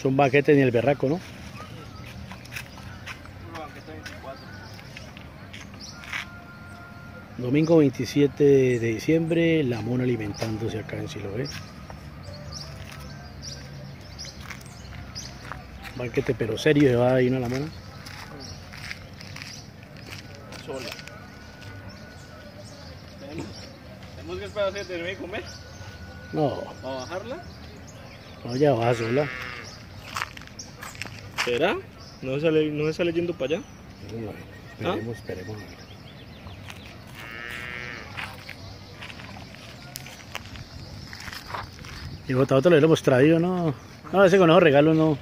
Son baquetes ni el berraco, ¿no? Una banqueta 24. Domingo 27 de diciembre, la mona alimentándose acá en Siloé. Banquete pero serio, se va ahí una la mona. Sola. Tenemos, que esperar a que termine de comer. No, ¿A bajarla? no, ya va sola. ¿Será? ¿No se sale, no se sale yendo para allá? No, esperemos, esperemos. a ver. Y botado te lo hubiéramos traído, ¿no? No, ese conejo regalo no.